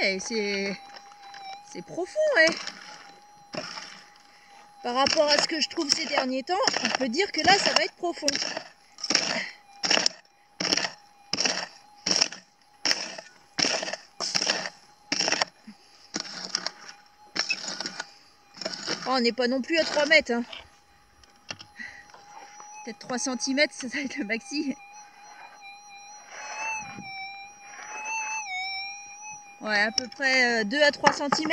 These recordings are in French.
C'est... Profond. Par rapport à ce que je trouve ces derniers temps, on peut dire que là, ça va être profond. Oh, on n'est pas non plus à 3 mètres. Hein. Peut-être 3 cm, ça va être le maxi. Ouais, à peu près 2 euh, à 3 cm.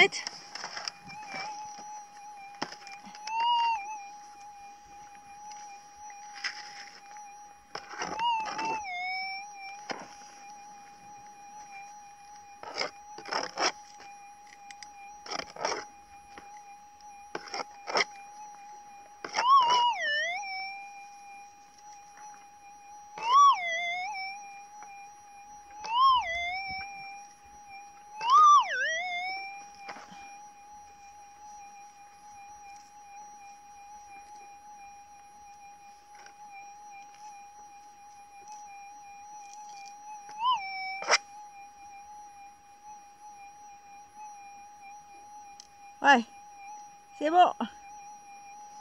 C'est bon.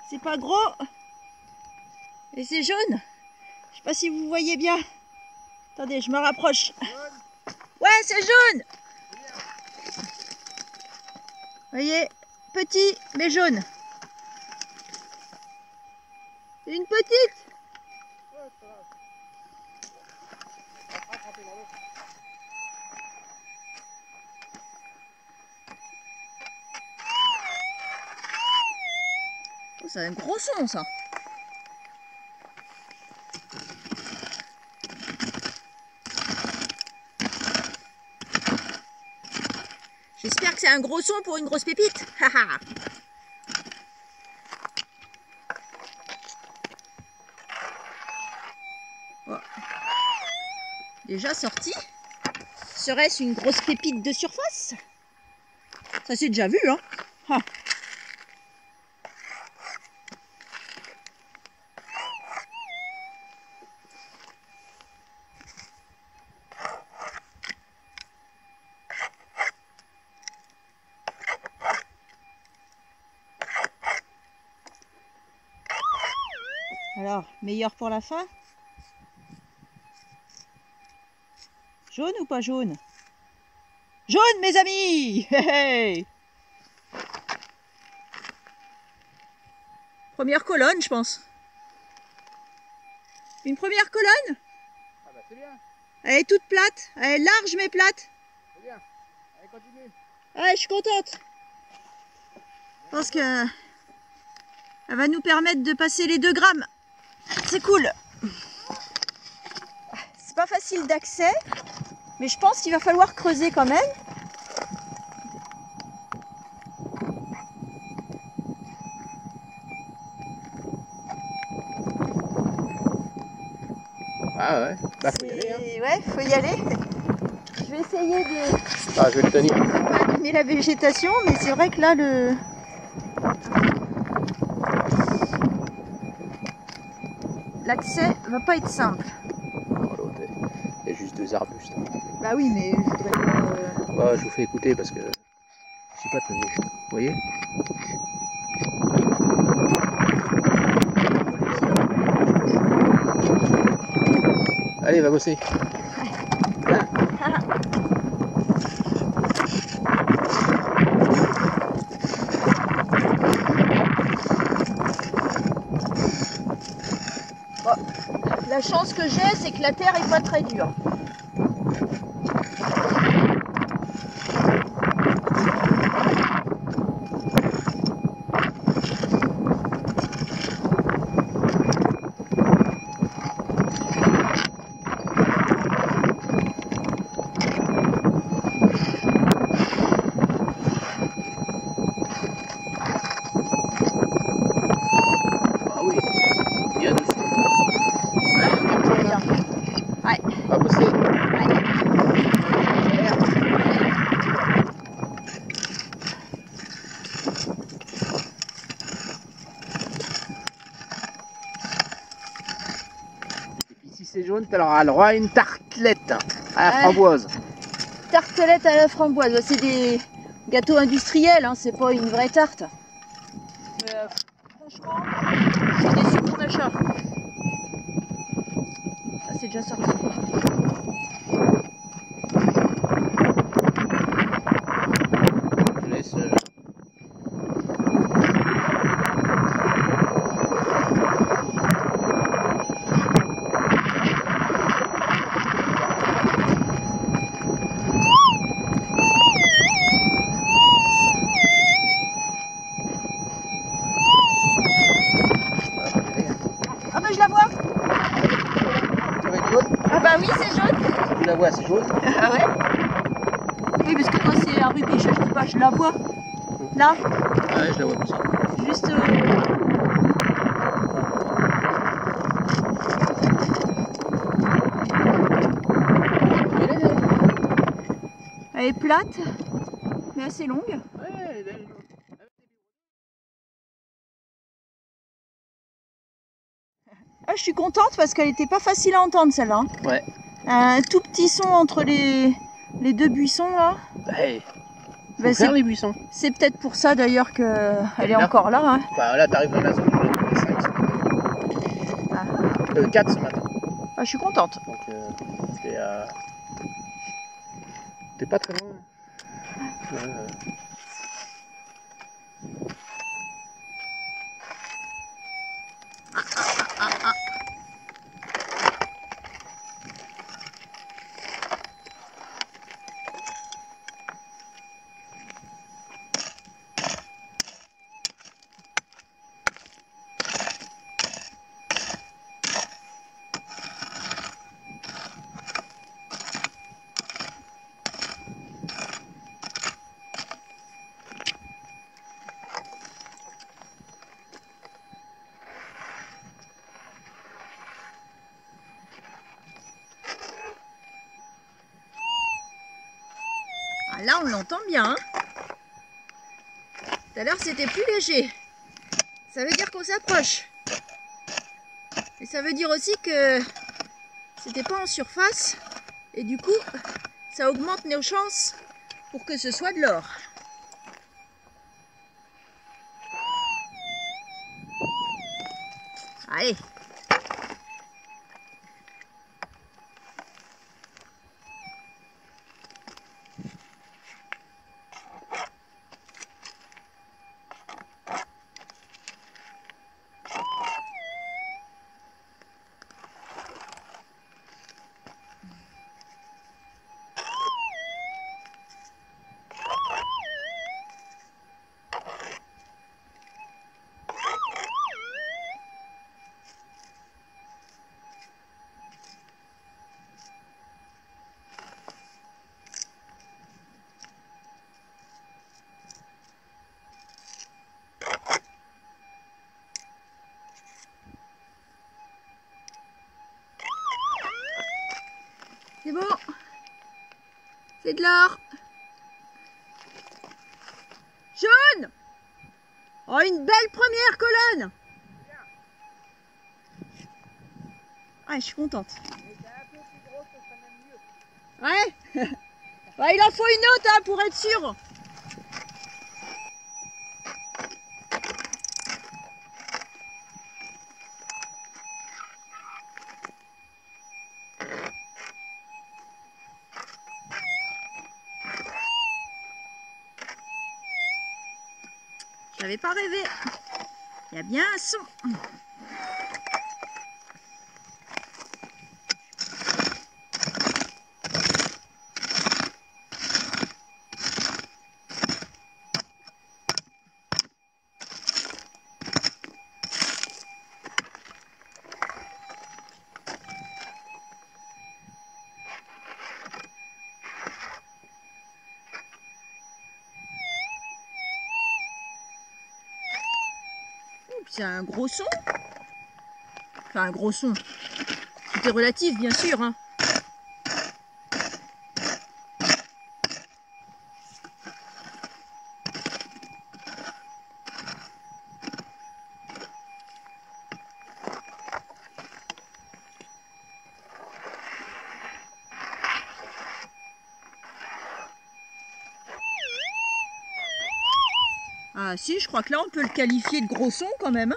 C'est pas gros. Et c'est jaune. Je sais pas si vous voyez bien. Attendez, je me rapproche. Ouais, c'est jaune. Voyez, petit mais jaune. Une petite. C'est un gros son ça. J'espère que c'est un gros son pour une grosse pépite. Déjà sorti. Serait-ce une grosse pépite de surface? Ça c'est déjà vu, hein ah. Alors, meilleur pour la fin? Jaune ou pas jaune? Jaune, mes amis Première colonne, je pense. Une première colonne? Ah bah c'est bien. Elle est toute plate. Elle est large mais plate. C'est bien. Allez, continue. Ouais, je suis contente. Je pense que elle va nous permettre de passer les 2 grammes. C'est cool. C'est pas facile d'accès, mais je pense qu'il va falloir creuser quand même. Ah ouais, bah faut y aller. Hein. Ouais, faut y aller. Je vais essayer de. Ah, je vais le tenir. Pas la végétation, mais c'est vrai que là le. L'accès va pas être simple. Oh, il y a juste deux arbustes. Bah oui, mais je voudrais. Euh... Je vous fais écouter parce que je suis pas tenu. Vous voyez Allez, va bosser. La chance que j'ai, c'est que la terre est pas très dure. Jaune, tu auras le droit à une tartelette à la framboise. tartelette à la framboise. Bah, C'est des gâteaux industriels, hein, c'est pas une vraie tarte. Mais, euh, franchement, je suis déçue de mon achat. Ah, c'est déjà sorti. Oui c'est jaune Tu la vois, c'est jaune Ah ouais Oui parce que moi c'est un rubis, je dis pas, je la vois. Là, Ah ouais, je la vois aussi. juste... euh, Elle est plate, mais assez longue. Suis contente parce qu'elle était pas facile à entendre celle-là. Ouais. Un tout petit son entre les, les deux buissons là. Bah, faire c'est les buissons. c'est peut-être pour ça d'ailleurs qu'elle Elle est là. encore là. hein. Bah là, t'arrives dans la zone est 5 ce matin. Ah. Euh, 4 ce matin. Ah, je suis contente. Donc, euh. T'es pas très loin. Euh, Ah, là, on l'entend bien. hein. Tout à l'heure, c'était plus léger. Ça veut dire qu'on s'approche. Et ça veut dire aussi que c'était pas en surface. Et du coup, ça augmente nos chances pour que ce soit de l'or. Allez. C'est bon. C'est de l'or. Jaune. Oh, une belle première colonne. Ah, je suis contente. Ouais. Ouais, il en faut une autre hein, pour être sûr. Pas rêvé. Il y a bien un son. C'est un gros son. Enfin, un gros son. Est relatif, bien sûr. Hein. Si, je crois que là on peut le qualifier de gros son quand même. hein.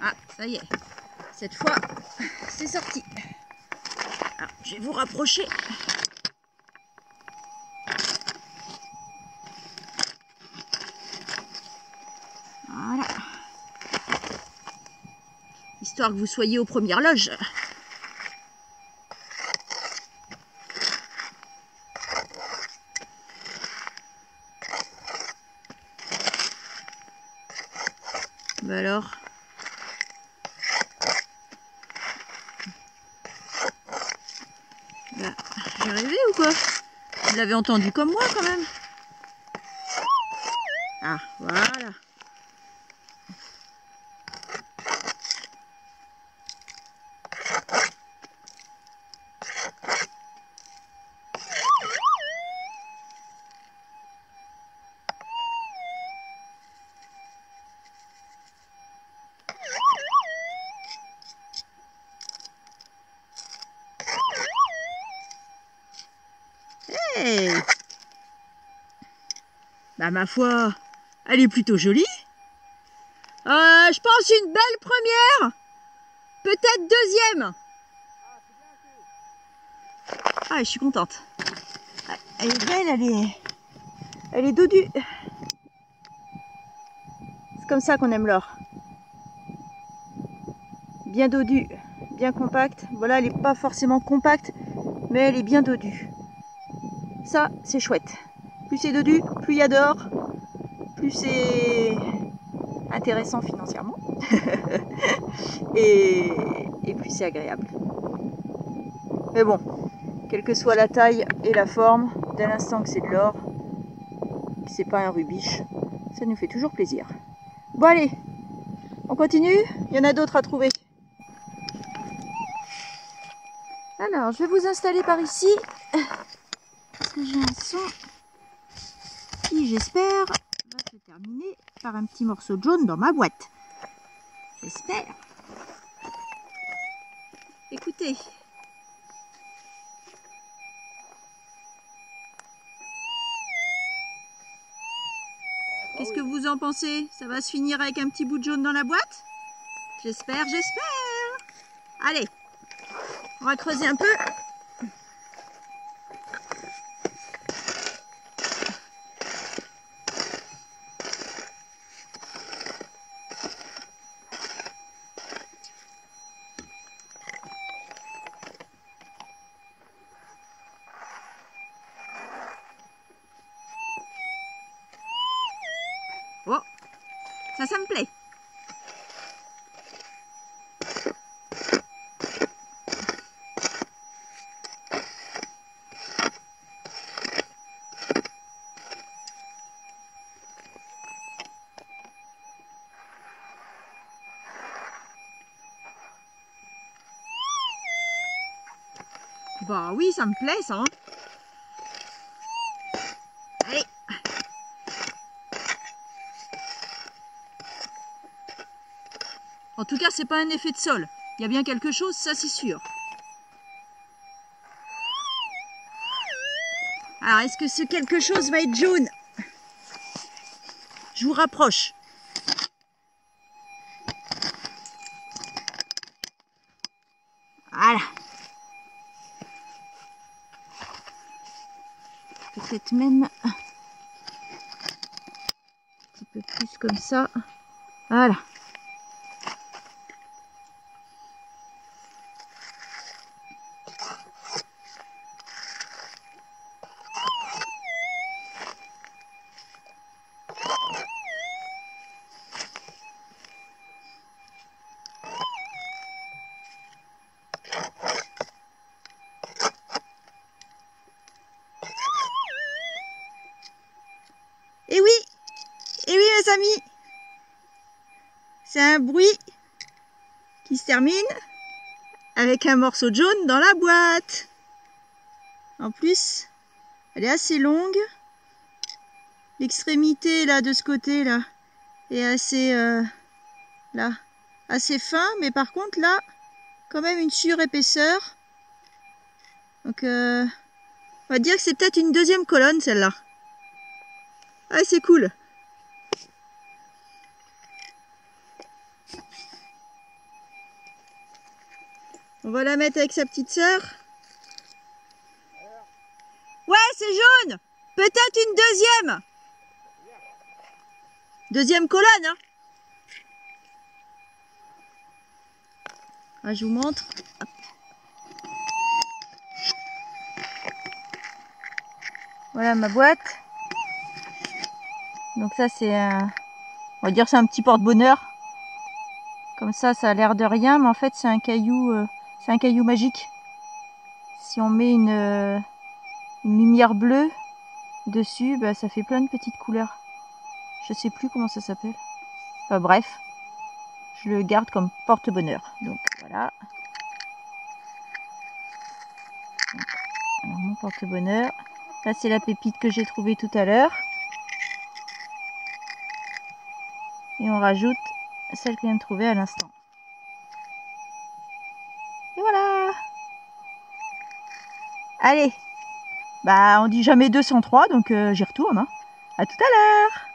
Ah, ça y est. Cette fois, c'est sorti. Alors, je vais vous rapprocher. Voilà. Histoire que vous soyez aux premières loges. Bah alors Bah, j'ai rêvé ou Vous l'avez entendu comme moi quand même Ah, voilà. Bah ma foi, elle est plutôt jolie. Euh, je pense une belle première. Peut-être deuxième. Ah, je suis contente. Elle est belle, elle est... Elle est dodue. C'est comme ça qu'on aime l'or. Bien dodue, bien compacte. Voilà, elle n'est pas forcément compacte, mais elle est bien dodue. Ça, c'est chouette. Plus c'est dodu, plus il y a d'or, plus c'est intéressant financièrement. et, plus c'est agréable. Mais bon, quelle que soit la taille et la forme, dès l'instant que c'est de l'or, que c'est pas un rubiche, ça nous fait toujours plaisir. Bon allez, on continue Il y en a d'autres à trouver. Alors, je vais vous installer par ici. J'ai un son j'espère, va se terminer par un petit morceau de jaune dans ma boîte. J'espère. Écoutez. Qu'est-ce que vous en pensez? Ça va se finir avec un petit bout de jaune dans la boîte? J'espère, j'espère. Allez, on va creuser un peu. Oh, ça, ça me plaît. Bah oui, ça me plaît ça. En tout cas, c'est pas un effet de sol. Il y a bien quelque chose, ça c'est sûr. Alors, est-ce que ce quelque chose va être jaune? Je vous rapproche. Voilà. Peut-être même un petit peu plus comme ça. Voilà. C'est un bruit qui se termine avec un morceau de jaune dans la boîte. En plus, elle est assez longue. L'extrémité là de ce côté là est assez euh, là assez fin, mais par contre là, quand même une surépaisseur. Donc euh, on va dire que c'est peut-être une deuxième colonne celle-là. Ah c'est cool. On va la mettre avec sa petite sœur. Ouais, c'est jaune. Peut-être une deuxième. Deuxième colonne. Hein. Ah, je vous montre. Voilà ma boîte. Donc ça c'est un... On va dire c'est un petit porte-bonheur. Comme ça, ça a l'air de rien, mais en fait c'est un caillou... Euh, un caillou magique. Si on met une, euh, lumière bleue dessus, bah, ça fait plein de petites couleurs. Je sais plus comment ça s'appelle. Enfin, bref, je le garde comme porte-bonheur. Donc voilà. mon porte-bonheur. Là c'est la pépite que j'ai trouvée tout à l'heure. Et on rajoute celle que je viens de trouver à l'instant. Allez Bah on dit jamais 203 donc euh, j'y retourne. Hein. À tout à l'heure